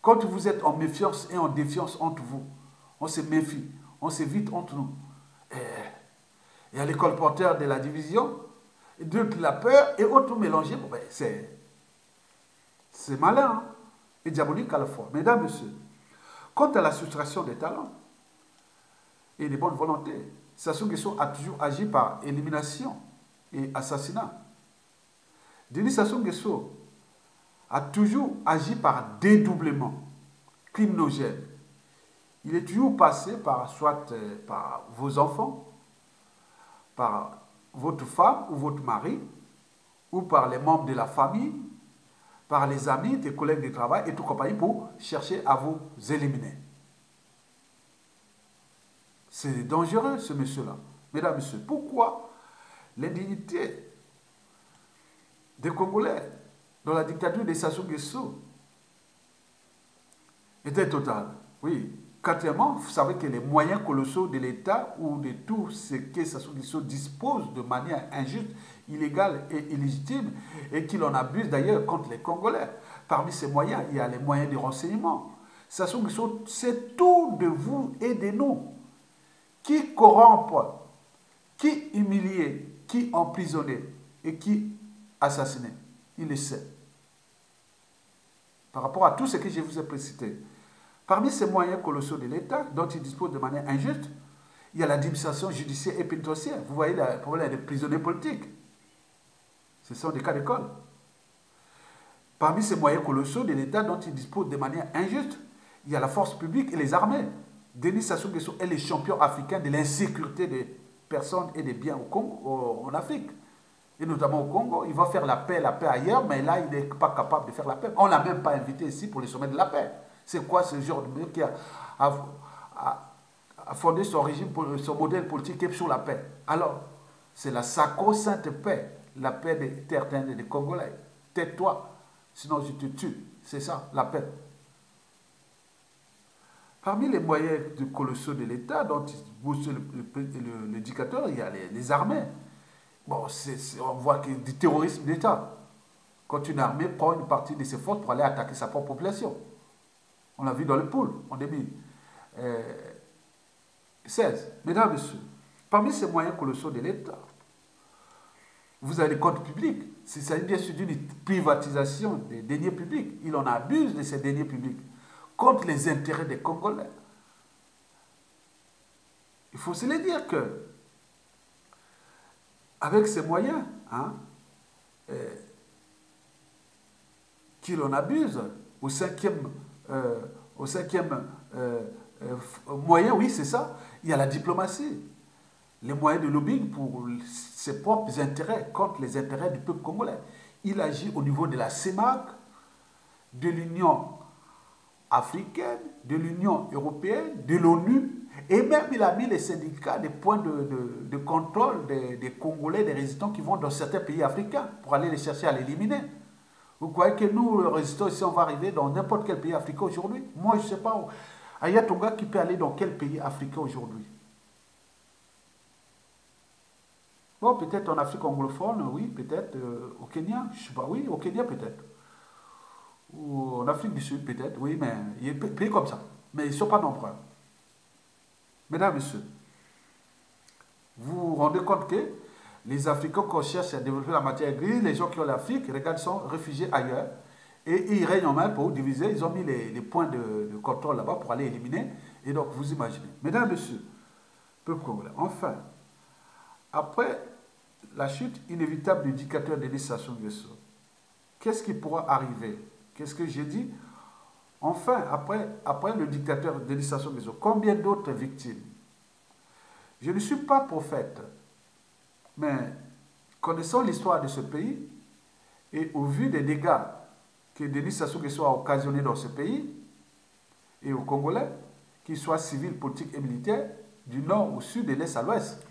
Quand vous êtes en méfiance et en défiance entre vous, on se méfie, on s'évite entre nous. Et il y a les colporteurs de la division, de la peur et autres mélangés. Ben, c'est malin hein, et diabolique à la fois. Mesdames, Messieurs, quant à la soustraction des talents et des bonnes volontés, Sassou Nguesso a toujours agi par élimination et assassinat. Denis Sassou Nguesso a toujours agi par dédoublement criminogène. Il est toujours passé par soit euh, par vos enfants, par votre femme ou votre mari, ou par les membres de la famille, par les amis, des collègues de travail et tout compagnie pour chercher à vous éliminer. C'est dangereux ce monsieur-là. Mesdames, Messieurs, pourquoi l'indignité des Congolais dans la dictature de Sassou Nguesso était totale? Oui. Quatrièmement, vous savez que les moyens colossaux de l'État ou de tout ce que Sassou Nguesso dispose de manière injuste, illégale et illégitime, et qu'il en abuse d'ailleurs contre les Congolais. Parmi ces moyens, il y a les moyens de renseignement. Sassou Nguesso, c'est tout de vous et de nous. Qui corrompre, qui humilier, qui emprisonner et qui assassiner. Il le sait. Par rapport à tout ce que je vous ai précité. Parmi ces moyens colossaux de l'État, dont il dispose de manière injuste, il y a l'administration judiciaire et pénitentiaire. Vous voyez le problème des prisonniers politiques. Ce sont des cas d'école. Parmi ces moyens colossaux de l'État dont il dispose de manière injuste, il y a la force publique et les armées. Denis Sassou Nguesso est le champion africain de l'insécurité des personnes et des biens au Congo, en Afrique. Et notamment au Congo, il va faire la paix, la paix ailleurs, mais là, il n'est pas capable de faire la paix. On ne l'a même pas invité ici pour le sommet de la paix. C'est quoi ce genre de qui a, fondé son régime, son modèle politique sur la paix? Alors, c'est la sacro-sainte paix, la paix des terres et des Congolais. Tais-toi, sinon je te tue. C'est ça, la paix. Parmi les moyens de colossaux de l'État dont il le, dictateur, il y a les, armées. Bon, on voit que du terrorisme d'État. Quand une armée prend une partie de ses forces pour aller attaquer sa propre population. On l'a vu dans le pool en 2016. Mesdames, Messieurs, parmi ces moyens colossaux de l'État, vous avez les comptes publics. C'est bien sûr d'une privatisation des deniers publics. Il en abuse de ces deniers publics contre les intérêts des Congolais. Il faut se le dire que, avec ces moyens, hein, euh, qu'il en abuse, au cinquième, euh, cinquième euh, moyen, oui, c'est ça, il y a la diplomatie. Les moyens de lobbying pour ses propres intérêts contre les intérêts du peuple congolais. Il agit au niveau de la CEMAC, de l'Union africaine, de l'Union européenne, de l'ONU, et même il a mis les syndicats des points de, contrôle des, des, Congolais, des résistants qui vont dans certains pays africains pour aller les chercher à l'éliminer. Vous croyez que nous, les résistants, ici, on va arriver dans n'importe quel pays africain aujourd'hui Moi, je ne sais pas. Ayatonga qui peut aller dans quel pays africain aujourd'hui? Bon, peut-être en Afrique anglophone, oui, peut-être euh, au Kenya, je sais pas, oui, au Kenya peut-être. Ou en Afrique du Sud peut-être, oui, mais il y a des pays comme ça. Mais ils ne sont pas nombreux. Mesdames, Messieurs, vous vous rendez compte que les Africains qu'on cherche à développer la matière grise, les gens qui ont l'Afrique, regardent, sont réfugiés ailleurs. Et ils règnent en main pour diviser. Ils ont mis les, points de, de contrôle là-bas pour aller éliminer. Et donc, vous imaginez. Mesdames, Messieurs, peuple congolais, enfin, après la chute inévitable du dictateur Denis Sassou Nguesso, qu'est-ce qui pourra arriver? Qu'est-ce que j'ai dit? Enfin, après, le dictateur Denis Sassou Nguesso, combien d'autres victimes? Je ne suis pas prophète, mais connaissant l'histoire de ce pays et au vu des dégâts que Denis Sassou Nguesso a occasionnés dans ce pays et aux Congolais, qu'ils soient civils, politiques et militaires, du nord au sud, de l'est à l'ouest,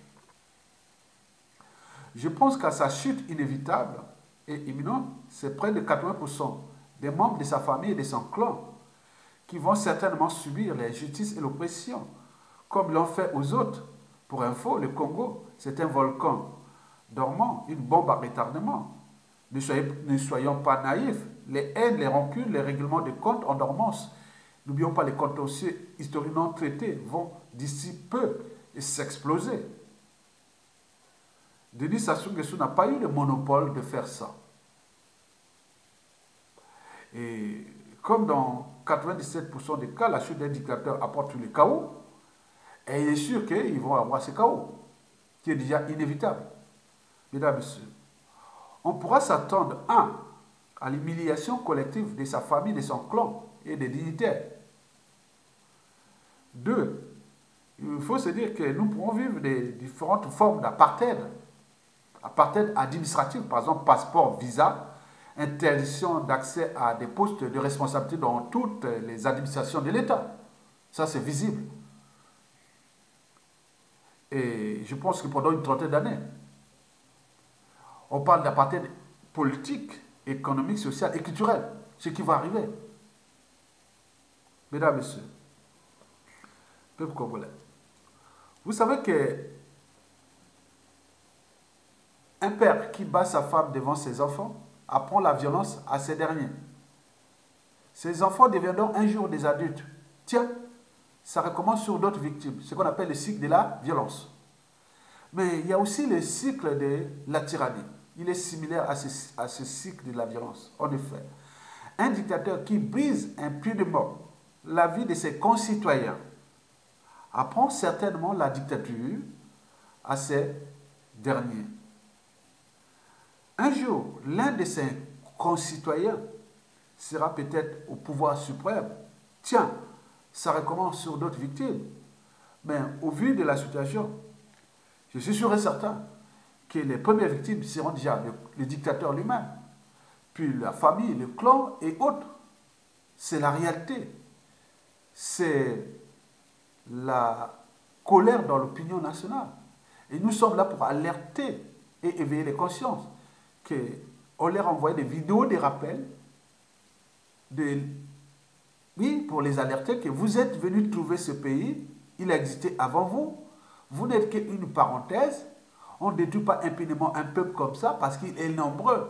je pense qu'à sa chute inévitable et imminente, c'est près de 80% des membres de sa famille et de son clan qui vont certainement subir l'injustice et l'oppression, comme l'ont fait aux autres. Pour info, le Congo, c'est un volcan dormant, une bombe à retardement. Ne, soyons pas naïfs. Les haines, les rancunes, les règlements de comptes en dormance, n'oublions pas les contentieux historiquement traités, vont d'ici peu s'exploser. Denis Sassou n'a pas eu le monopole de faire ça. Et comme dans 97% des cas, la chute d'un dictateur apporte le chaos, et il est sûr qu'ils vont avoir ce chaos, qui est déjà inévitable. Mesdames Messieurs, on pourra s'attendre, un, à l'humiliation collective de sa famille, de son clan et des dignitaires. Deux, il faut se dire que nous pourrons vivre des différentes formes d'apartheid apartheid administratif, par exemple passeport, visa, interdiction d'accès à des postes de responsabilité dans toutes les administrations de l'État. Ça, c'est visible. Et je pense que pendant une trentaine d'années, on parle d'apartheid politique, économique, social et culturel, ce qui va arriver. Mesdames, Messieurs, peuple congolais, vous savez que un père qui bat sa femme devant ses enfants apprend la violence à ces derniers. Ces enfants deviendront un jour des adultes. Tiens, ça recommence sur d'autres victimes, ce qu'on appelle le cycle de la violence. Mais il y a aussi le cycle de la tyrannie. Il est similaire à ce, à ce cycle de la violence. En effet, un dictateur qui brise impunément la vie de ses concitoyens apprend certainement la dictature à ces derniers. Un jour, l'un de ses concitoyens sera peut-être au pouvoir suprême. Tiens, ça recommence sur d'autres victimes. Mais au vu de la situation, je suis sûr et certain que les premières victimes seront déjà le, dictateur lui-même, puis la famille, le clan et autres. C'est la réalité. C'est la colère dans l'opinion nationale. Et nous sommes là pour alerter et éveiller les consciences qu'on leur envoyé des vidéos, des rappels, de, oui, pour les alerter que vous êtes venus trouver ce pays, il a existé avant vous, vous n'êtes qu'une parenthèse, on ne détruit pas impunément un peuple comme ça parce qu'il est nombreux.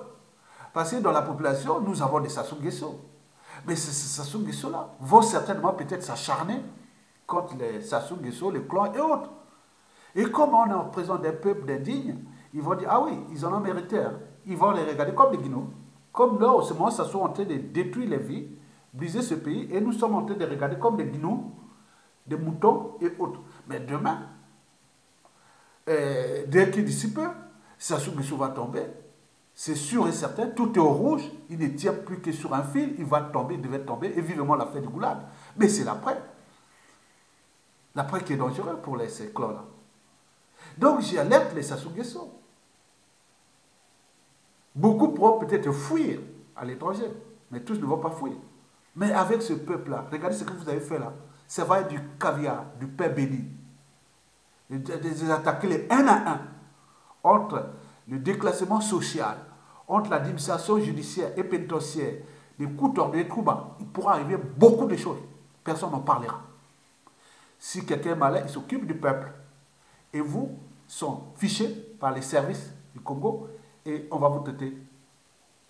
Parce que dans la population, nous avons des Sassou. Mais ces Sassou Nguesso-là vont certainement peut-être s'acharner contre les Sassou les clans et autres. Et comme on est en présence d'un peuple d'indignes, ils vont dire, ah oui, ils en ont mérité. Ils vont les regarder comme des guineaux. Comme là, ce moment, ça sont en train de détruire les vies, briser ce pays, et nous sommes en train de regarder comme des guineaux, des moutons et autres. Mais demain, euh, dès qu'il d'ici peu, va tomber. C'est sûr et certain, tout est au rouge, il ne tient plus que sur un fil, il va tomber, il devait tomber, et vivement la fin du goulag. Mais c'est l'après. L'après qui est dangereux pour les, ces clans-là. Donc j'alerte les Sassou Nguesso. Beaucoup pourront peut-être fuir à l'étranger, mais tous ne vont pas fuir. Mais avec ce peuple-là, regardez ce que vous avez fait là. Ça va être du caviar, du pain béni. Des attaquer les un à un entre le déclassement social, entre l'administration judiciaire et pénitentiaire, les coups tordus, les bas, il pourra arriver beaucoup de choses. Personne n'en parlera. Si quelqu'un est malade, il s'occupe du peuple. Et vous sont fichés par les services du Congo et on va vous traiter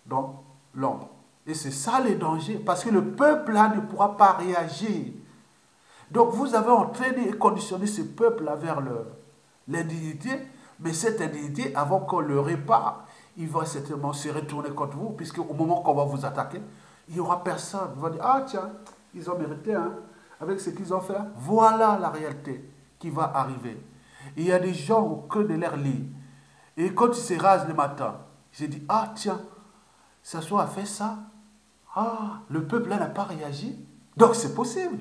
dans l'ombre. Et c'est ça le danger, parce que le peuple là ne pourra pas réagir. Donc vous avez entraîné et conditionné ce peuple-là vers l'indignité, mais cette indignité, avant qu'on le répare, il va certainement se retourner contre vous, puisque au moment qu'on va vous attaquer, il n'y aura personne. Vous va dire, ah tiens, ils ont mérité, hein, avec ce qu'ils ont fait. Voilà la réalité qui va arriver. il y a des gens au cœur de leur lit. Et quand ils se rasent le matin, ils se disent, ah tiens, ça soit fait ça. Ah, le peuple n'a pas réagi. Donc c'est possible.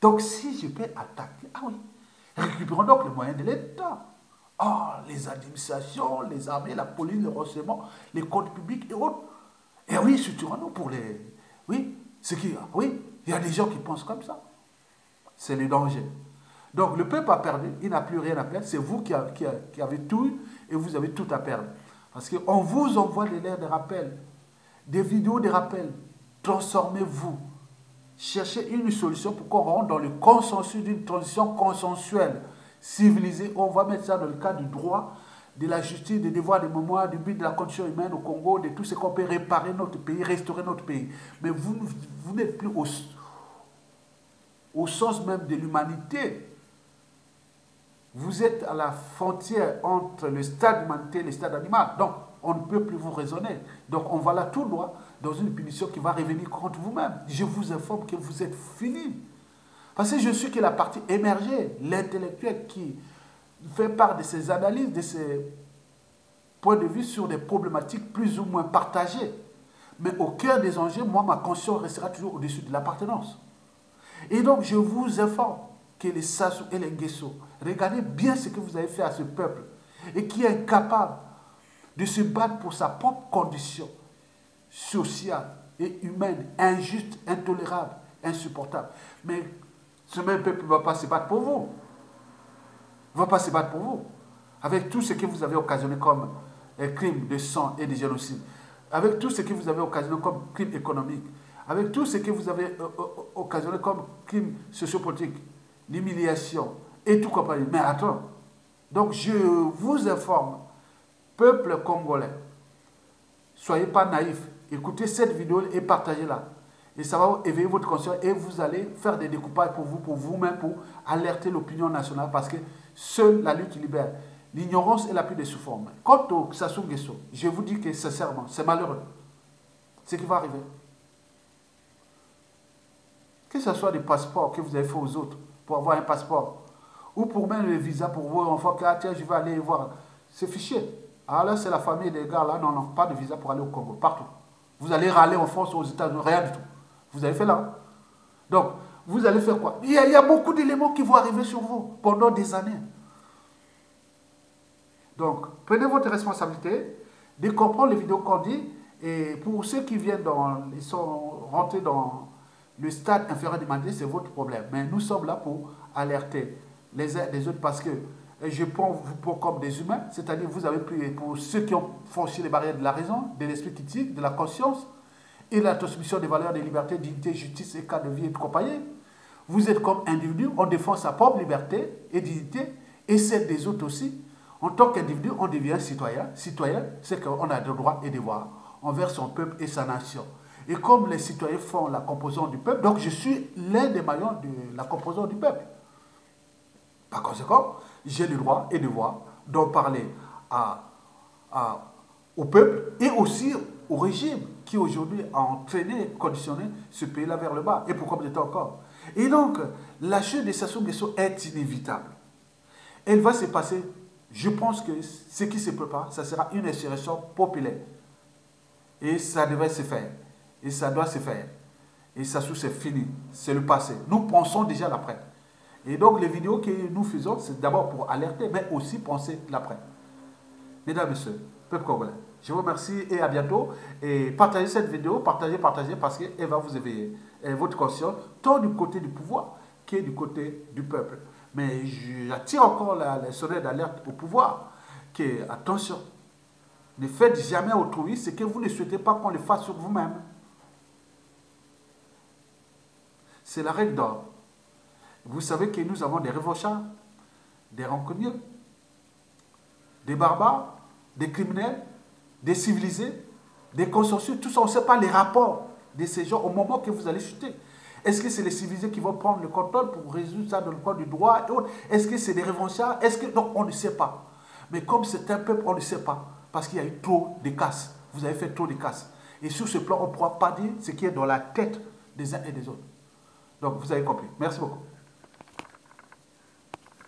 Donc si je peux attaquer, ah oui, récupérons donc les moyens de l'État. Ah, les administrations, les armées, la police, le renseignement, les comptes publics et autres. Et oui, structurons-nous pour les... Oui, ce qui... Oui, il y a des gens qui pensent comme ça. C'est le danger. Donc le peuple a perdu, il n'a plus rien à perdre. C'est vous qui, avez tout et vous avez tout à perdre. Parce qu'on vous envoie des lettres de rappel, des vidéos de rappel. Transformez-vous. Cherchez une solution pour qu'on rentre dans le consensus d'une transition consensuelle, civilisée. On va mettre ça dans le cadre du droit, de la justice, des devoirs, des mémoires, du but de la condition humaine au Congo, de tout ce qu'on peut réparer notre pays, restaurer notre pays. Mais vous, vous n'êtes plus au, au sens même de l'humanité. Vous êtes à la frontière entre le stade humanité et le stade animal. Donc, on ne peut plus vous raisonner. Donc, on va là tout droit dans une punition qui va revenir contre vous-même. Je vous informe que vous êtes fini. Parce que je suis que la partie émergée, l'intellectuel qui fait part de ses analyses, de ses points de vue sur des problématiques plus ou moins partagées. Mais au cœur des enjeux, moi, ma conscience restera toujours au-dessus de l'appartenance. Et donc, je vous informe que les Sassou et les Nguesso, regardez bien ce que vous avez fait à ce peuple et qui est incapable de se battre pour sa propre condition sociale et humaine, injuste, intolérable, insupportable. Mais ce même peuple ne va pas se battre pour vous. Il ne va pas se battre pour vous. Avec tout ce que vous avez occasionné comme euh, crime de sang et de génocide, avec tout ce que vous avez occasionné comme crime économique, avec tout ce que vous avez euh, euh, occasionné comme crime sociopolitique, l'humiliation et tout compagnie. Mais attends, donc je vous informe, peuple congolais, soyez pas naïfs, écoutez cette vidéo et partagez-la. Et ça va éveiller votre conscience et vous allez faire des découpages pour vous, pour vous-même, pour alerter l'opinion nationale parce que seule la lutte libère. L'ignorance est la plus des sous-formes. Quant au Sassou Nguesso, je vous dis que sincèrement, c'est malheureux. Ce qui va arriver. Que ce soit des passeports que vous avez fait aux autres pour avoir un passeport, ou pour même le visa pour vos enfants, que ah, tiens, je vais aller voir. C'est fichier. Là, c'est la famille des gars là, non, non, pas de visa pour aller au Congo, partout. Vous allez râler en France, aux États-Unis, rien du tout. Vous avez fait là. Donc, vous allez faire quoi? Il y, a, il y a beaucoup d'éléments qui vont arriver sur vous pendant des années. Donc, prenez votre responsabilité de comprendre les vidéos qu'on dit. Et pour ceux qui viennent dans, ils sont rentrés dans le stade inférieur demandé, c'est votre problème. Mais nous sommes là pour alerter les uns les autres parce que je prends vous comme des humains, c'est-à-dire vous avez pris pour ceux qui ont franchi les barrières de la raison, de l'esprit critique, de la conscience et la transmission des valeurs de liberté, dignité, justice et cas de vie et de compagnie. Vous êtes comme individu, on défend sa propre liberté et dignité et celle des autres aussi. En tant qu'individu, on devient citoyen. Citoyen, c'est qu'on a des droits et devoirs envers son peuple et sa nation. Et comme les citoyens font la composante du peuple, donc je suis l'un des maillons de la composante du peuple. Par conséquent, j'ai le droit et le devoir d'en parler à, au peuple et aussi au régime qui aujourd'hui a entraîné, conditionné ce pays-là vers le bas. Et pour combien de encore? Et donc, la chute de Sassou Nguesso est inévitable. Elle va se passer, je pense que ce qui se prépare, ça sera une insurrection populaire. Et ça devrait se faire. Et ça doit se faire. Et ça, c'est fini. C'est le passé. Nous pensons déjà l'après. Et donc, les vidéos que nous faisons, c'est d'abord pour alerter, mais aussi penser l'après. Mesdames messieurs, peuple congolais, Je vous remercie et à bientôt. Et partagez cette vidéo, partagez, partagez, parce qu'elle va vous éveiller. Votre conscience, tant du côté du pouvoir que du côté du peuple. Mais j'attire encore la, les d'alerte au pouvoir, que, attention, ne faites jamais autrui ce que vous ne souhaitez pas qu'on le fasse sur vous-même. C'est la règle d'or. Vous savez que nous avons des révochards, des rancuniers, des barbares, des criminels, des civilisés, des consortiums, tout ça, on ne sait pas les rapports de ces gens au moment que vous allez chuter. Est-ce que c'est les civilisés qui vont prendre le contrôle pour résoudre ça dans le cadre du droit Est-ce que c'est des révolutionnaires Est-ce que... On ne sait pas. Mais comme c'est un peuple, on ne sait pas. Parce qu'il y a eu trop de casses. Vous avez fait trop de casses. Et sur ce plan, on ne pourra pas dire ce qui est dans la tête des uns et des autres. Donc, vous avez compris. Merci beaucoup.